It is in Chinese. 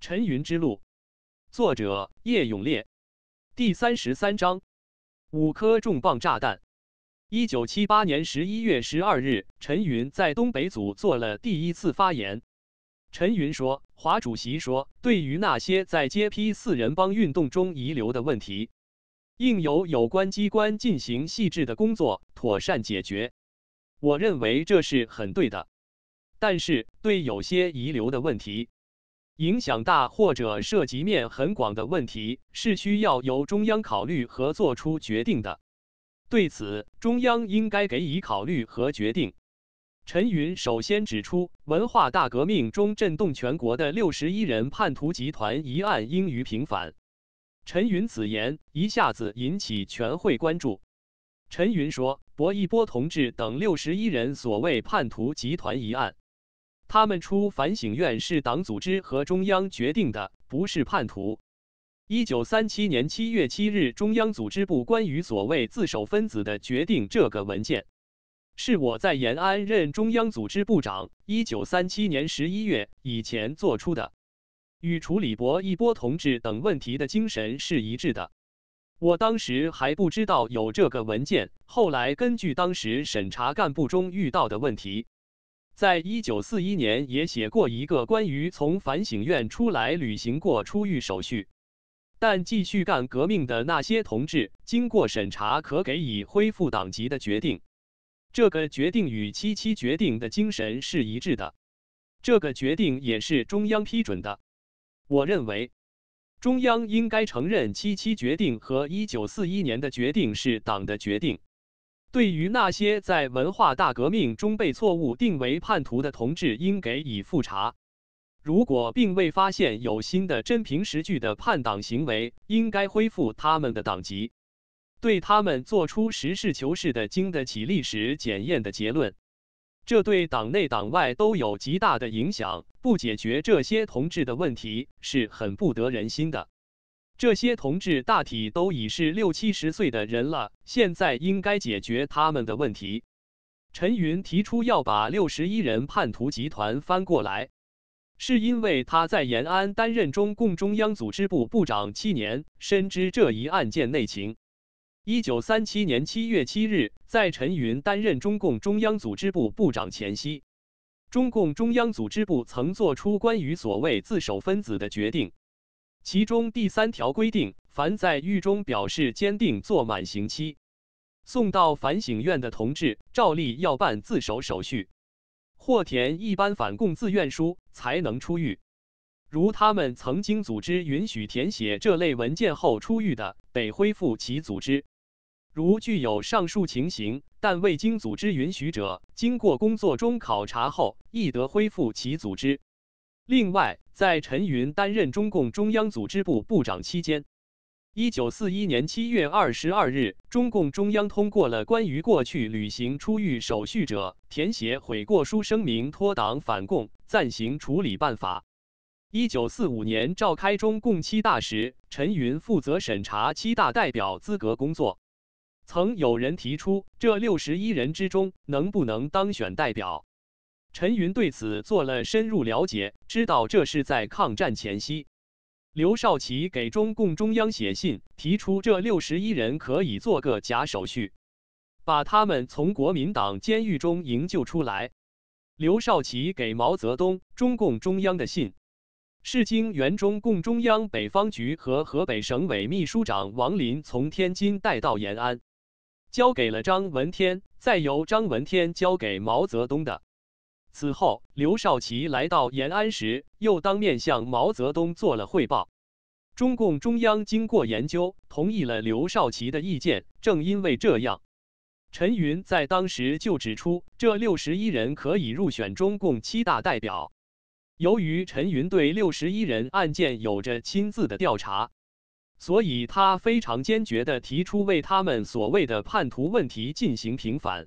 陈云之路，作者叶永烈。第三十三章：五颗重磅炸弹。一九七八年十一月十二日，陈云在东北组做了第一次发言。陈云说：“华主席说，对于那些在接批四人帮运动中遗留的问题，应由有关机关进行细致的工作，妥善解决。我认为这是很对的。但是，对有些遗留的问题，影响大或者涉及面很广的问题，是需要由中央考虑和做出决定的。对此，中央应该给予考虑和决定。陈云首先指出，文化大革命中震动全国的六十一人叛徒集团一案应予平反。陈云此言一下子引起全会关注。陈云说，薄一波同志等六十一人所谓叛徒集团一案。他们出反省院是党组织和中央决定的，不是叛徒。一九三七年七月七日，中央组织部关于所谓自首分子的决定这个文件，是我在延安任中央组织部长一九三七年十一月以前做出的，与处理薄一波同志等问题的精神是一致的。我当时还不知道有这个文件，后来根据当时审查干部中遇到的问题。在一九四一年也写过一个关于从反省院出来履行过出狱手续，但继续干革命的那些同志，经过审查可给予恢复党籍的决定。这个决定与七七决定的精神是一致的，这个决定也是中央批准的。我认为，中央应该承认七七决定和一九四一年的决定是党的决定。对于那些在文化大革命中被错误定为叛徒的同志，应给予复查。如果并未发现有新的真凭实据的叛党行为，应该恢复他们的党籍。对他们做出实事求是的、经得起历史检验的结论。这对党内党外都有极大的影响。不解决这些同志的问题，是很不得人心的。这些同志大体都已是六七十岁的人了，现在应该解决他们的问题。陈云提出要把六十一人叛徒集团翻过来，是因为他在延安担任中共中央组织部部长七年，深知这一案件内情。一九三七年七月七日，在陈云担任中共中央组织部部长前夕，中共中央组织部曾作出关于所谓自首分子的决定。其中第三条规定，凡在狱中表示坚定做满刑期，送到反省院的同志，照例要办自首手续，或填一般反共自愿书，才能出狱。如他们曾经组织允许填写这类文件后出狱的，得恢复其组织；如具有上述情形，但未经组织允许者，经过工作中考察后，亦得恢复其组织。另外，在陈云担任中共中央组织部部长期间，一九四一年七月二十二日，中共中央通过了关于过去履行出狱手续者填写悔过书声明脱党反共暂行处理办法。一九四五年召开中共七大时，陈云负责审查七大代表资格工作。曾有人提出，这六十一人之中能不能当选代表？陈云对此做了深入了解，知道这是在抗战前夕，刘少奇给中共中央写信，提出这六十一人可以做个假手续，把他们从国民党监狱中营救出来。刘少奇给毛泽东、中共中央的信，是经原中共中央北方局和河北省委秘书长王林从天津带到延安，交给了张闻天，再由张闻天交给毛泽东的。此后，刘少奇来到延安时，又当面向毛泽东做了汇报。中共中央经过研究，同意了刘少奇的意见。正因为这样，陈云在当时就指出，这六十一人可以入选中共七大代表。由于陈云对六十一人案件有着亲自的调查，所以他非常坚决地提出为他们所谓的叛徒问题进行平反。